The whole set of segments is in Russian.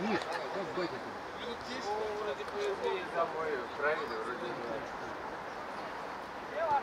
Миш, как батя Вроде повезли домой, правильно, вроде. Дело.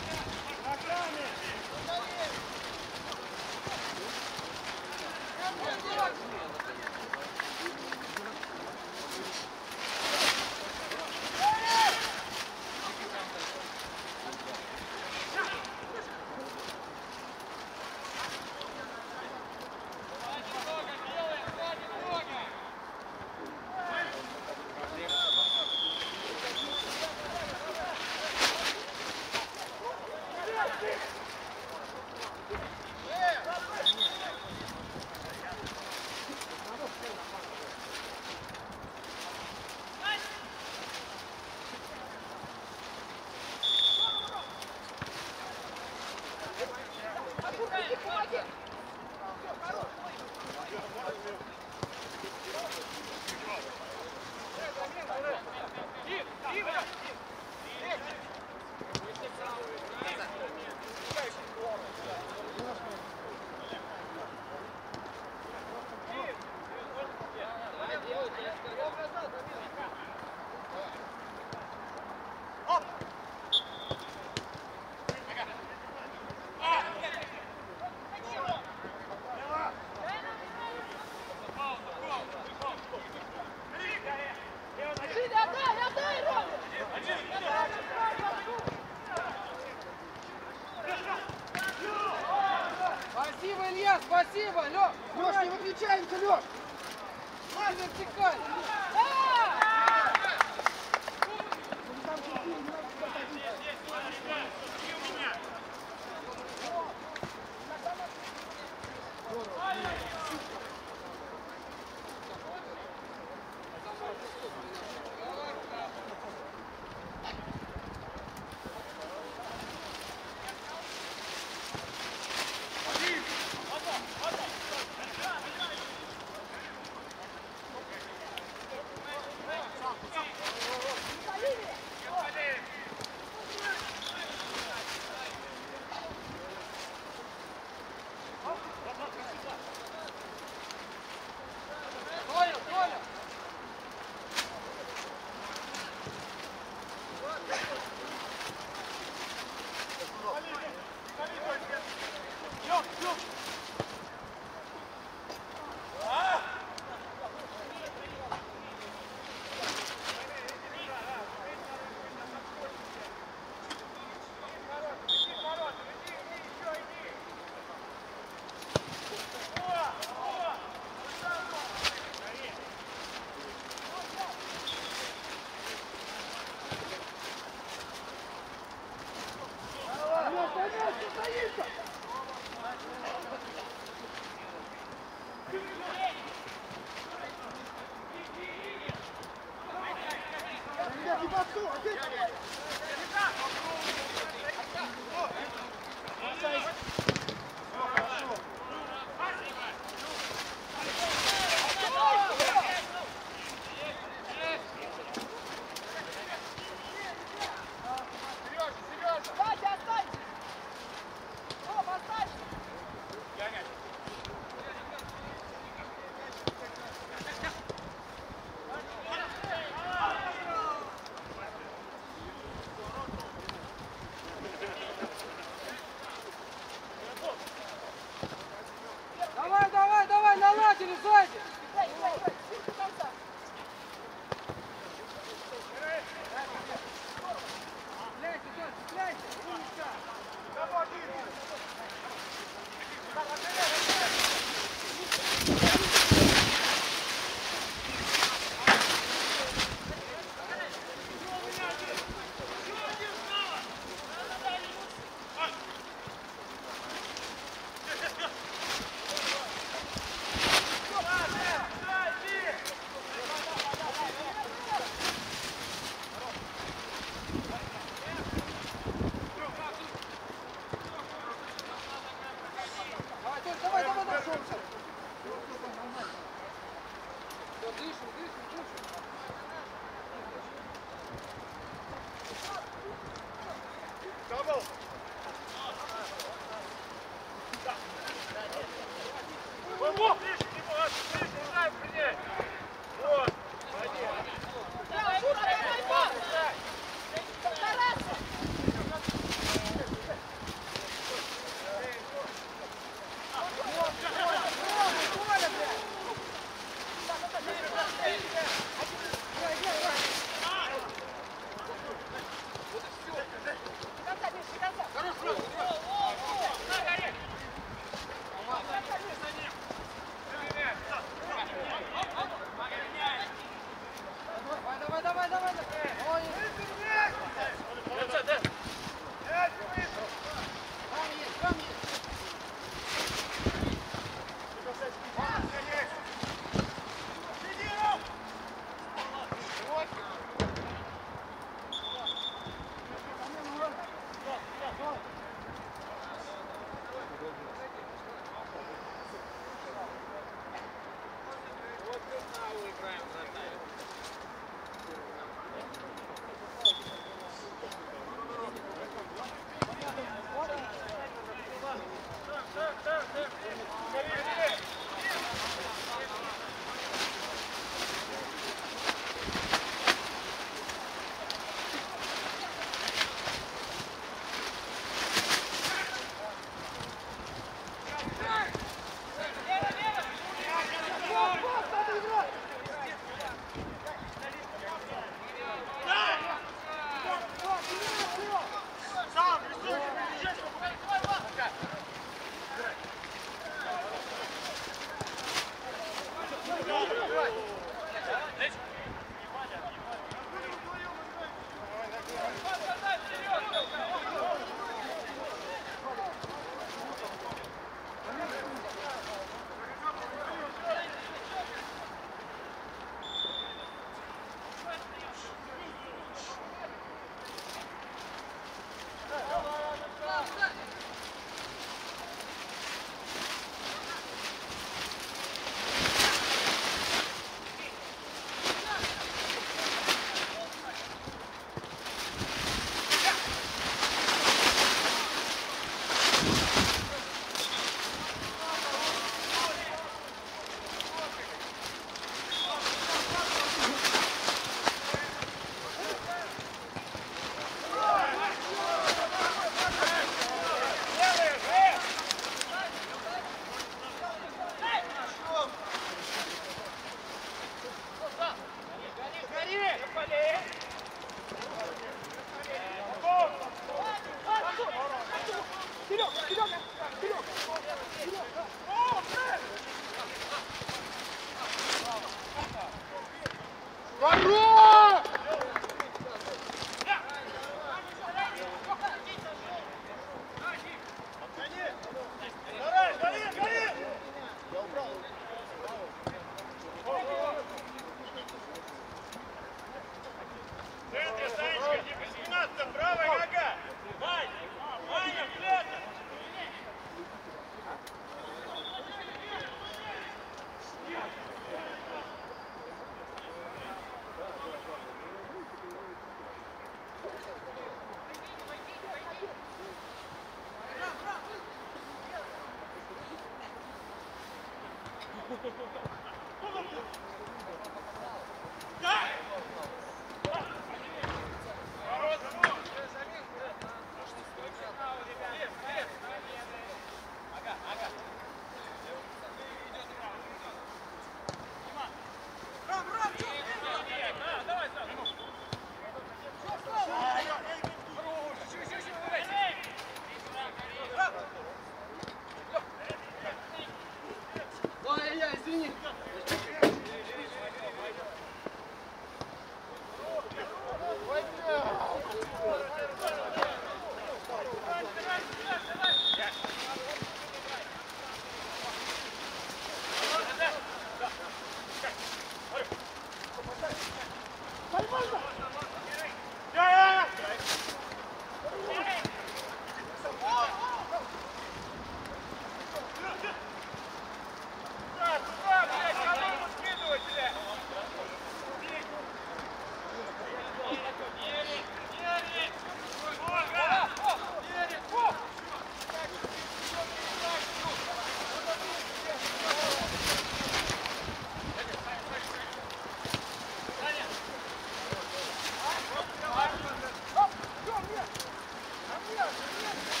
Ну что,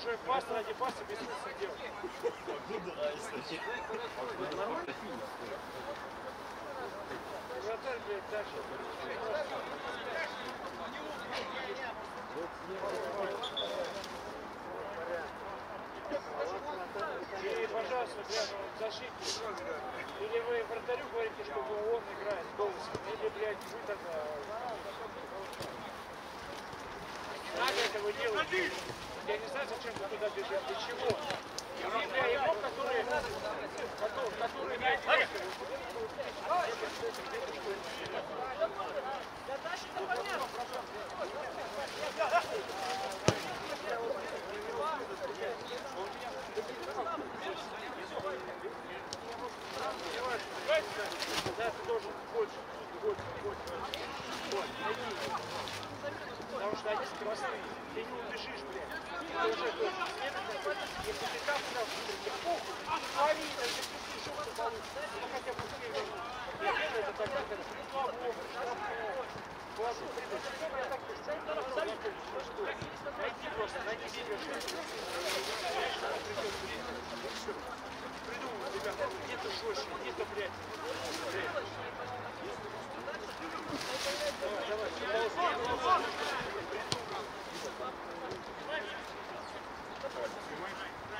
уже пас ради паса без смысла делать. Вратарь, блядь, дальше. Или, пожалуйста, блядь, защитник. Или вы вратарю говорите, чтобы он играет голосом. Или, блядь, вы тогда... Не надо этого делать. Я не знаю, зачем ты туда бежишь, для чего. И для игрок, которые, которые, которые не одинаковые. Да, ты должен больше, больше, больше. Найди. Потому что они скоростные. Ты не убежишь, блядь. Ты уже. Если ты там сразу, тебе похуй. Лови, если ты пришел, то получится. Ну хотя бы вернуть. Легенда это это. Слава Богу, слава Богу. Положи, придут. Я так и что? Найди просто, найди себе что-то. Придумай, ребята, где-то жестче, где-то, блядь. блядь. Давай, давай.